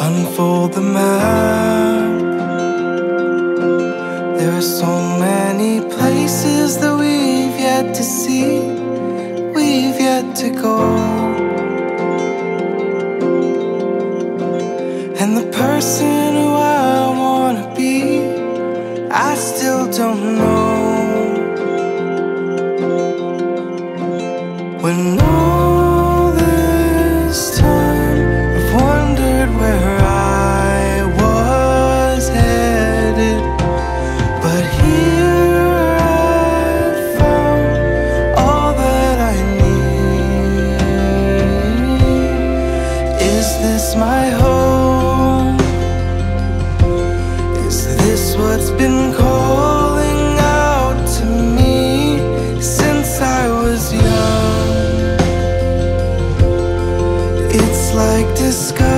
Unfold the map. There are so many places that we've yet to see We've yet to go. And the person who I wanna be I still don't know. like discovery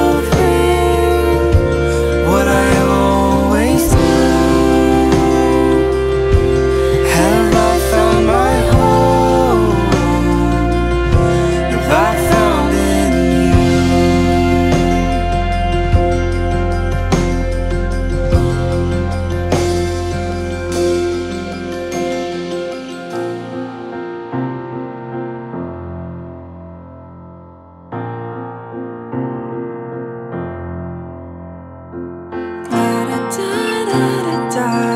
da da da